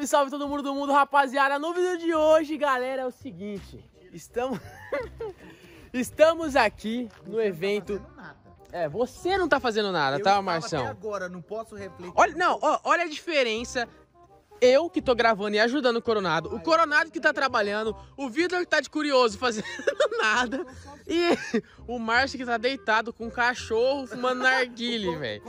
Salve, salve todo mundo do mundo, rapaziada. No vídeo de hoje, galera, é o seguinte. Estamos... Estamos aqui no evento... É, você não tá fazendo nada, Eu tá, Marção? Até agora, não posso refletir. Olha, não, ó, olha a diferença. Eu que tô gravando e ajudando o Coronado, o Coronado que tá trabalhando, o Vitor que tá de curioso fazendo nada e o Márcio que tá deitado com um cachorro fumando narguile, velho.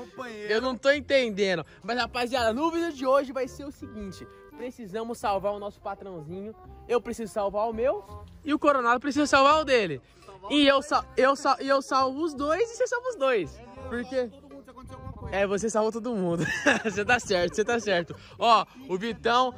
Eu não tô entendendo. Mas, rapaziada, no vídeo de hoje vai ser o seguinte: precisamos salvar o nosso patrãozinho. Eu preciso salvar o meu e o Coronado precisa salvar o dele. E eu, sal, eu, sal, eu salvo os dois e você salva os dois. Porque. Alguma coisa. É, você salvou todo mundo. você tá certo, você tá certo. Ó, o Vitão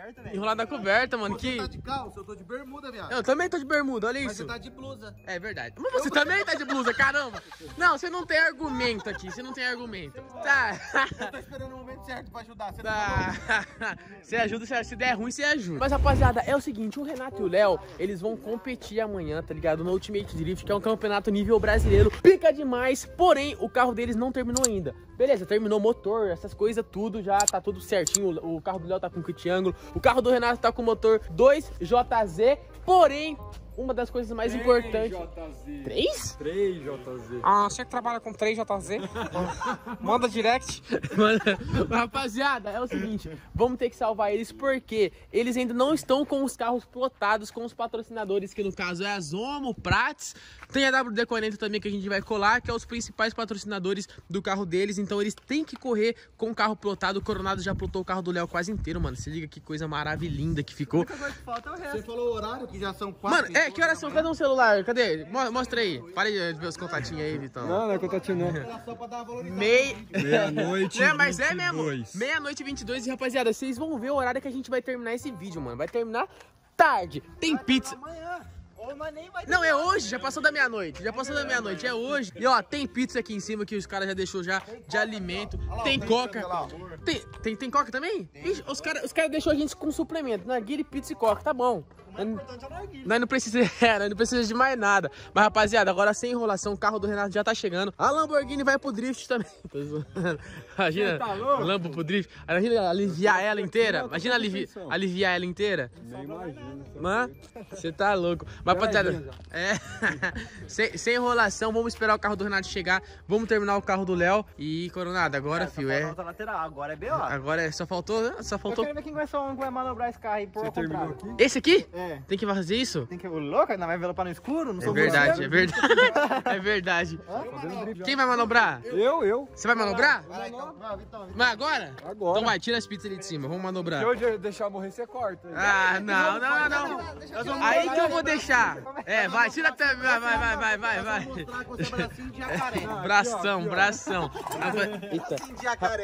coberta, velho. enrolado na coberta, mano. Você Que. tá de calça, eu tô de bermuda, viado. Eu também tô de bermuda, olha Mas isso. você tá de blusa. É verdade. Mas você também tá de blusa, caramba. Não, você não tem argumento aqui, você não tem argumento. Tá. Eu tô esperando o momento certo pra ajudar. Você Tá. Você ajuda, se- se der ruim, você ajuda. Mas rapaziada, é o seguinte, o Renato e o Léo, eles vão competir amanhã, tá ligado? No Ultimate Drift, que é um campeonato nível brasileiro. Pica demais, porém, o carro deles não terminou ainda. Beleza, terminou o motor, essas coisas, tudo já tá tudo certinho. O o carro do Léo tá com kit ângulo, o carro do Renato tá com motor 2JZ, porém, uma das coisas mais importantes... 3? 3JZ. Ah, você que trabalha com 3JZ? Manda direct. Rapaziada, é o seguinte, vamos ter que salvar eles porque eles ainda não estão com os carros plotados com os patrocinadores, que no caso é a Zomo, Prats, tem a WD-40 também que a gente vai colar, que é os principais patrocinadores do carro deles, então eles têm que correr com o carro plotado. O Coronado já plotou o carro do Léo quase inteiro, mano. Se liga que coisa maravilhosa que ficou. Você falou o horário, que já são quatro. Mano, é, que horas são? Cadê um celular? Cadê? Mo- Mostra aí. Para de ver os contatinhos aí, Vitão. Não, não é contatinho não. Era só pra dar uma valorizada. Mei... Meia-noite. É, mas é mesmo. 22. Meia-noite e 22. E rapaziada, vocês vão ver o horário que a gente vai terminar esse vídeo, mano. Vai terminar tarde. Tem pizza. Amanhã. Não, é hoje, já passou da meia-noite. Já passou da meia-noite, é hoje. E ó, tem pizza aqui em cima que os caras já deixou já de alimento. Tem coca. Tem, tem, tem coca também? Ixi, os caras os cara deixou a gente com suplemento, narguilha, pizza e coca, tá bom. O importante é o narguilha. Nós não precisa, é, nós não precisa de mais nada. Mas, rapaziada, agora sem enrolação, o carro do Renato já tá chegando. A Lamborghini vai pro drift também. Tô zoando. Imagina, tá louco? Lambo pro drift. Imagina aliviar ela inteira. Imagina alivi aliviar ela inteira. Nem imagino. Mano, você tá louco. Mas, rapaziada, é. sem, sem enrolação, vamos esperar o carro do Renato chegar. Vamos terminar o carro do Léo. E, Coronado, agora, fio, é. lateral, agora é B.O. Agora é, só faltou, né? Só Eu faltou. quero ver quem vai, que vai manobrar esse carro aí por Você terminou aqui? Esse aqui? É. Tem que fazer isso? Tem que... O louco, ainda vai envelopar no escuro? Não É sou verdade, é verdade. É verdade. Fazendo drift. Quem vai manobrar? Eu, eu. Você vai manobrar? Vai lá, então. Vai, Vitão, Vitão. Mas agora? Agora. Então vai, tira as pizzas ali de cima, vamos manobrar. Se hoje eu deixar morrer, você corta. Ah, não, não, não. Aí que eu vou deixar. É, vai, tira até. Vai, vai, vai, vai, vai, vai. Mostrar com esse bracinho de jacaré. Bração, bração. Eita.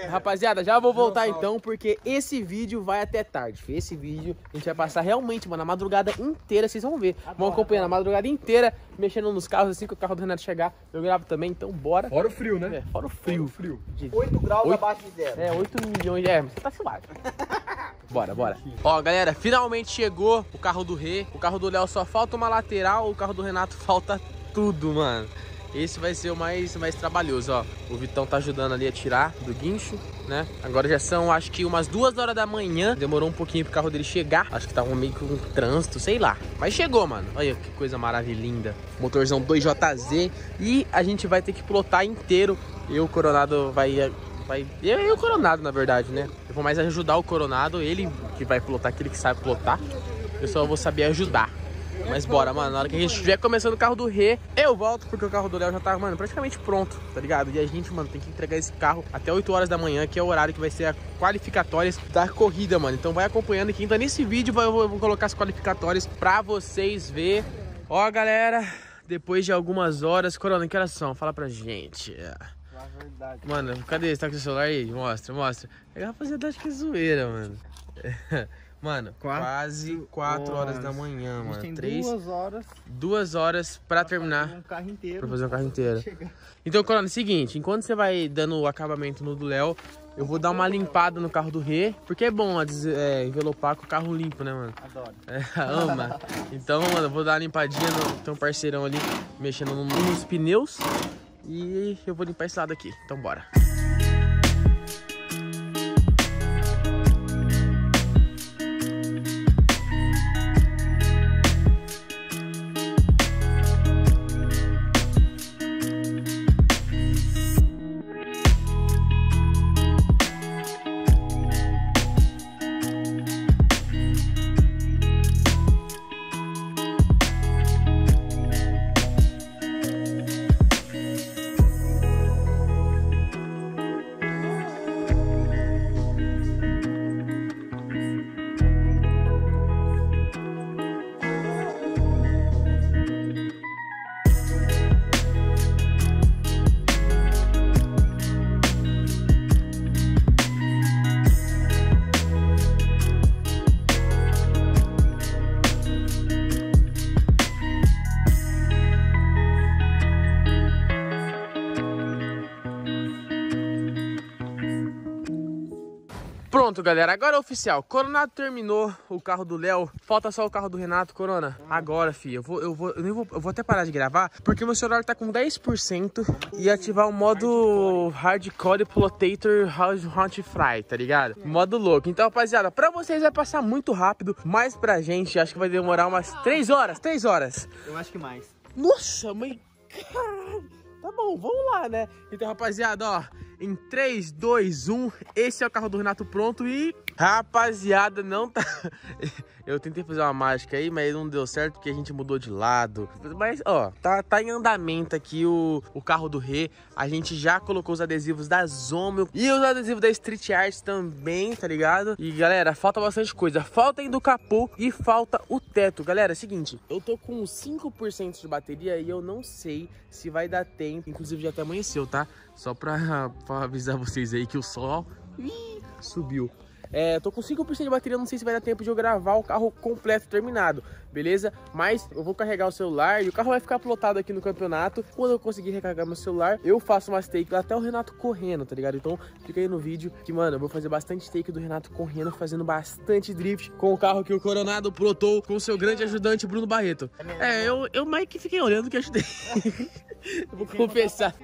Rapaziada, já vou voltar então, porque esse vídeo vai até tarde. Esse vídeo a gente vai passar realmente, mano, a madrugada inteira, vocês vão ver. Vão acompanhando a madrugada inteira, mexendo nos carros assim que o carro do Renato chegar. Eu gravo também, então bora. Fora o frio, né? É, fora o frio. Frio. 8 graus Oito? abaixo de zero. É, 8 milhões. É, você tá suave. Bora, bora. Ó, galera, finalmente chegou o carro do Rê. O carro do Léo só falta uma lateral, o carro do Renato falta tudo, mano. Esse vai ser o mais, mais trabalhoso, ó. O Vitão tá ajudando ali a tirar do guincho, né? Agora já são, acho que umas duas horas da manhã. Demorou um pouquinho pro carro dele chegar. Acho que tava meio com um trânsito, sei lá. Mas chegou, mano. Olha que coisa maravilhosa. Motorzão 2JZ. E a gente vai ter que plotar inteiro. E o Coronado vai vai. Eu e o Coronado, na verdade, né? Eu vou mais ajudar o Coronado, ele que vai pilotar, aquele que sabe pilotar. Eu só vou saber ajudar. Mas bora, mano. Na hora que a gente estiver começando o carro do Rê, eu volto, porque o carro do Léo já tá, mano, praticamente pronto, tá ligado? E a gente, mano, tem que entregar esse carro até 8 horas da manhã, que é o horário que vai ser a qualificatórias da corrida, mano. Então vai acompanhando e quem tá nesse vídeo, eu vou, eu vou colocar as qualificatórias pra vocês ver. Ó, galera, depois de algumas horas, Corona, que horas são? Fala pra gente. verdade. Mano, cadê? Você tá com o celular aí? Mostra, mostra. É rapaziada, acho que é zoeira, mano. Mano, Quatro quase 4 horas da manhã, A gente mano. tem 3, duas horas duas horas pra terminar. um carro inteiro. Pra fazer o carro inteiro. Então, Corona, é o seguinte, enquanto você vai dando o acabamento no do Léo, eu vou dar uma limpada no carro do Rê, porque é bom é, envelopar com o carro limpo, né, mano? Adoro. É, ama. Então, mano, eu vou dar uma limpadinha no. Tem um parceirão ali mexendo no- nos pneus. E eu vou limpar esse lado aqui. Então bora. Pronto, galera. Agora é oficial. Coronado terminou o carro do Léo. Falta só o carro do Renato. Corona, agora, filho. Eu vou, eu vou, eu nem vou, eu vou até parar de gravar, porque meu celular tá com 10% e ativar o modo Hardcore Plotator Hot Fry, tá ligado? Modo louco. Então, rapaziada, pra vocês vai passar muito rápido, mas pra gente acho que vai demorar umas 3 horas. 3 horas. Eu acho que mais. Nossa, mãe. Caralho. Tá bom, vamos lá, né? Então, rapaziada, ó. Em 3, 2, 1, esse é o carro do Renato pronto e... Rapaziada, não tá... Eu tentei fazer uma mágica aí, mas não deu certo porque a gente mudou de lado. Mas, ó, tá, tá em andamento aqui o, o carro do Rê. A gente já colocou os adesivos da Zomo e os adesivos da Street Art também, tá ligado? E, galera, falta bastante coisa. Falta ainda o capô e falta o teto. Galera, é o seguinte, eu tô com 5% de bateria e eu não sei se vai dar tempo. Inclusive, já até amanheceu, tá? Só pra, pra avisar vocês aí que o sol ih, subiu. É, tô com 5% de bateria, não sei se vai dar tempo de eu gravar o carro completo, terminado, beleza? Mas eu vou carregar o celular e o carro vai ficar plotado aqui no campeonato. Quando eu conseguir recarregar meu celular, eu faço umas takes até o Renato correndo, tá ligado? Então fica aí no vídeo que, mano, eu vou fazer bastante take do Renato correndo, fazendo bastante drift com o carro que o Coronado plotou com o seu grande ajudante Bruno Barreto. É, eu, eu mais que fiquei olhando que ajudei. eu vou confessar.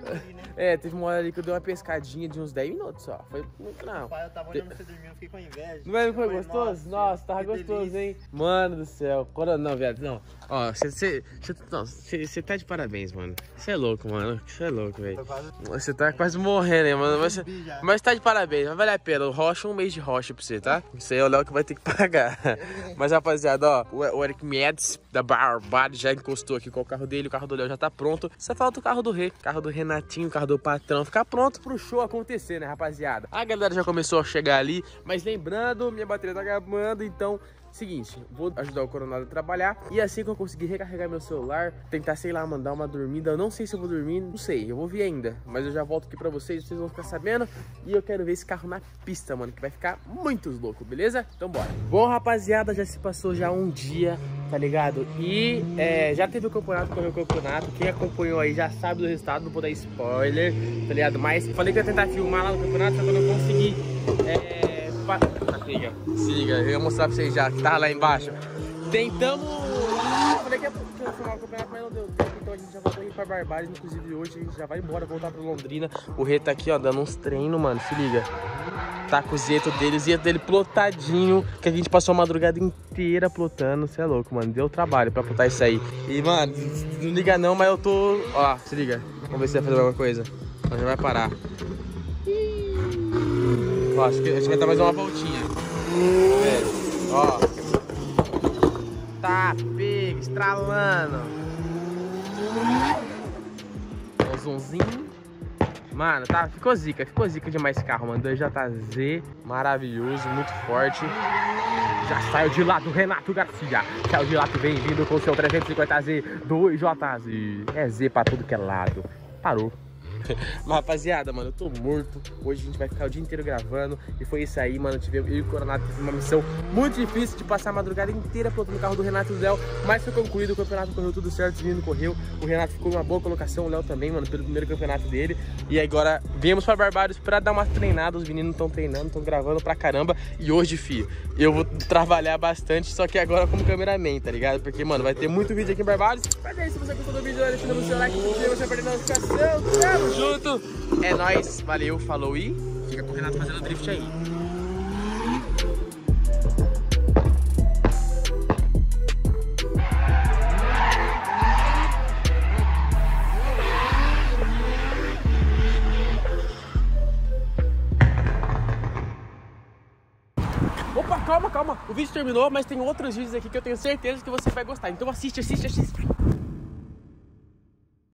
É, teve uma hora ali que eu dei uma pescadinha de uns 10 minutos só. Foi muito não. Pai, eu tava olhando você dormindo, fiquei com inveja. Não é, foi Foi, gostoso? nossa, Nossa, tava gostoso, delícia. hein? Mano do céu. Quando, não, viado, não. Ó, você tá de parabéns, mano. Você é louco, mano. Você é louco, velho. Você tá quase morrendo, hein, mano. Mas, mas tá de parabéns, mas vale a pena. Rocha, um mês de rocha pra você, tá? Isso aí é o Léo que vai ter que pagar. Mas, rapaziada, ó, o o Eric Medes, da Barbado, já encostou aqui com o carro dele. O carro do Léo já tá pronto. Só falta o carro do Rei, carro do Renatinho, o carro do patrão. Ficar pronto pro show acontecer, né, rapaziada? A galera já começou a chegar ali. Mas lembrando, minha bateria tá acabando, então. Seguinte, vou ajudar o Coronado a trabalhar e assim que eu conseguir recarregar meu celular, tentar, sei lá, mandar uma dormida. Eu não sei se eu vou dormir, não sei, eu vou ver ainda. Mas eu já volto aqui pra vocês, vocês vão ficar sabendo. E eu quero ver esse carro na pista, mano, que vai ficar muito louco, beleza? Então bora. Bom, rapaziada, já se passou já um dia, tá ligado? E é, já teve o campeonato, correu o campeonato. Quem acompanhou aí já sabe do resultado, não vou dar spoiler, tá ligado? Mas falei que ia tentar filmar lá no campeonato, só que eu não consegui. É, aqui, ó. Se liga, eu ia mostrar pra vocês já, que tava lá embaixo. Tentamos. Falei que ia filmar o campeonato, mas não deu tempo, então a gente já voltou indo pra Barbárie. Inclusive hoje a gente já vai embora, voltar pra Londrina. O Rê tá aqui, ó, dando uns treinos, mano. Se liga. Tá com o Zeto dele, o Zeto dele plotadinho, que a gente passou a madrugada inteira plotando. Você é louco, mano. Deu trabalho pra plotar isso aí. E, mano, não liga não, mas eu tô. Ó, se liga. Vamos ver se vai fazer alguma coisa. Ó, já vai parar. Ó, acho que, vai dar mais uma voltinha. É, ó. Tá pega, estralando. O zoomzinho. Mano, tá, ficou zica, ficou zica demais esse carro, mano. 2JZ, maravilhoso, muito forte. Já saiu de lá do Renato Garcia. Saiu de lá, bem-vindo com o seu 350Z 2JZ. É Z pra tudo que é lado. Parou. Mas rapaziada, mano, eu tô morto. Hoje a gente vai ficar o dia inteiro gravando. E foi isso aí, mano. Eu e o Coronado teve uma missão muito difícil de passar a madrugada inteira plotando o carro do Renato e do Léo. Mas foi concluído, o campeonato correu tudo certo, o menino correu. O Renato ficou uma boa colocação, o Léo também, mano, pelo primeiro campeonato dele. E agora viemos pra Barbados pra dar uma treinada. Os meninos estão treinando, estão gravando pra caramba. E hoje, fi, eu vou trabalhar bastante, só que agora como cameraman, tá ligado? Porque, mano, vai ter muito vídeo aqui em Barbados. Mas é isso, se você gostou do vídeo, deixa no seu like, se você perder a notificação. Tamo junto! É nóis, valeu, falou e fica com o Renato fazendo drift aí. Opa, calma, calma. O vídeo terminou, mas tem outros vídeos aqui que eu tenho certeza que você vai gostar. Então assiste, assiste, assiste.